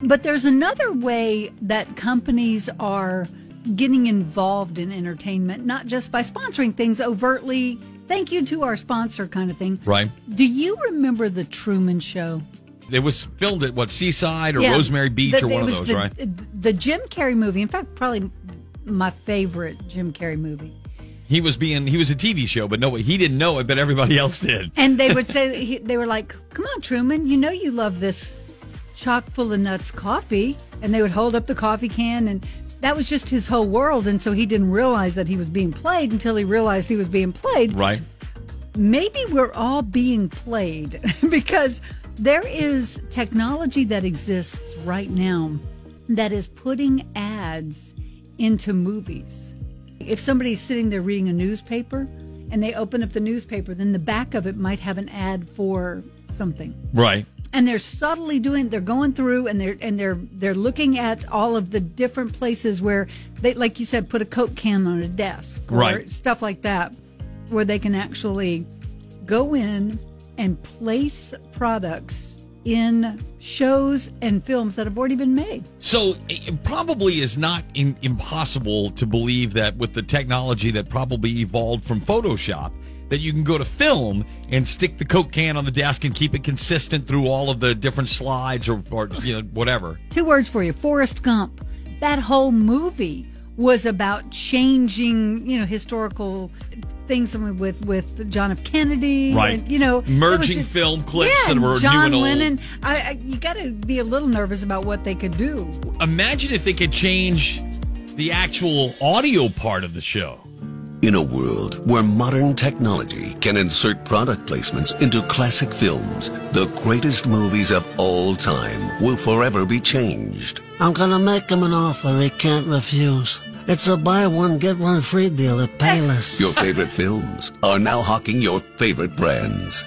But there's another way that companies are getting involved in entertainment, not just by sponsoring things overtly. Thank you to our sponsor, kind of thing. Right. Do you remember the Truman Show? It was filmed at what Seaside or Yeah. Rosemary Beach The- or one of those, the, right? The Jim Carrey movie. In fact, probably my favorite Jim Carrey movie. He was being he was a TV show, but no, he didn't know it, but everybody else did. And they would say, they were like, come on, Truman, you know you love this chock full of nuts coffee. And they would hold up the coffee can, and that was just his whole world. And so he didn't realize that he was being played until he realized he was being played. Right. Maybe we're all being played because there is technology that exists right now that is putting ads into movies. If somebody's sitting there reading a newspaper and they open up the newspaper, then the back of it might have an ad for something. Right. And they're subtly doing they're going through and they're and they're they're looking at all of the different places where they like you said put a coke can on a desk or Right. stuff like that where they can actually go in and place products in shows and films that have already been made. So it probably is not in, impossible to believe that with the technology that probably evolved from Photoshop, that you can go to film and stick the Coke can on the desk and keep it consistent through all of the different slides or, or you know whatever. Two words for you Forrest Gump. That whole movie was about changing, you know, historical things with with John F. Kennedy, Right. And, you know, Merging film clips yeah, that were new John and old. Lennon. I, I, you got to be a little nervous about what they could do. Imagine if they could change the actual audio part of the show. In a world where modern technology can insert product placements into classic films, the greatest movies of all time will forever be changed. I'm gonna make him an offer he can't refuse. It's a buy one, get one free deal at Payless. Your favorite films are now hawking your favorite brands.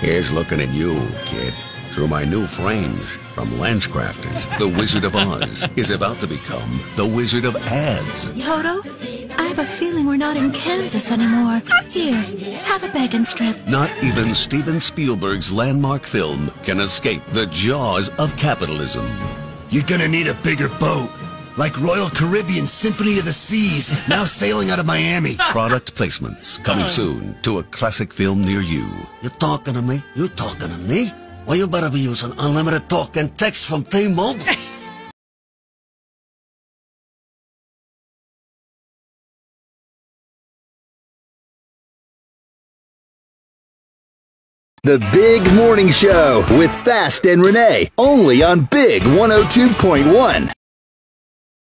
Here's looking at you, kid, through my new frames from Lenscrafters. The Wizard of Oz is about to become the Wizard of Ads. Toto, I have a feeling we're not in Kansas anymore. Here, have a bacon strip. Not even Steven Spielberg's landmark film can escape the jaws of capitalism. You're gonna need a bigger boat. Like Royal Caribbean Symphony of the Seas, now sailing out of Miami. Product placements coming soon to a classic film near you. You talking to me? You talking to me? Well, you better be using unlimited talk and text from T-Mobile. The Big Morning Show with Fast and Renee, only on Big 102.1.